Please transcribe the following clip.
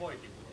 voitin.